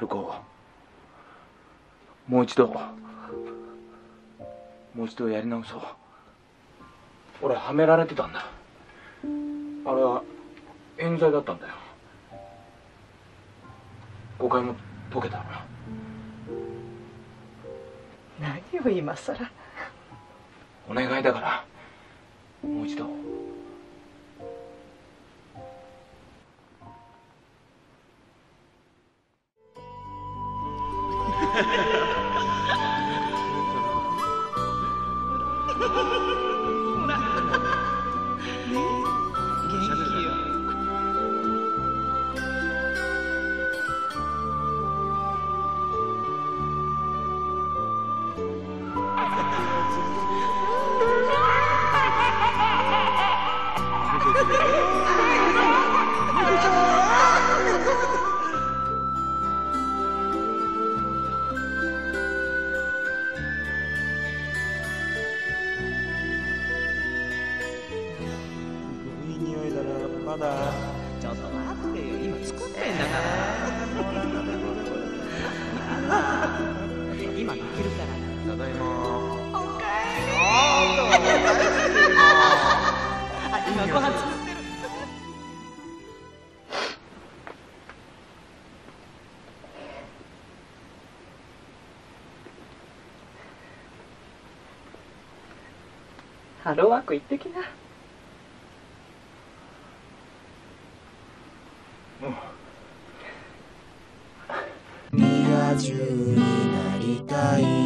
春子。もう一度。もう一度やり直そう。俺はめられてたんだ。あれは冤罪だったんだよ。誤解も解けたろ何を今さらお願いだから。もう一度い いまだ。ちょっと待ってよ。今作ってんだから。今できるから。ただいま。おかえり。あ今ご飯作ってる。ハロー。ワー。ク行ってきなリア充になりたい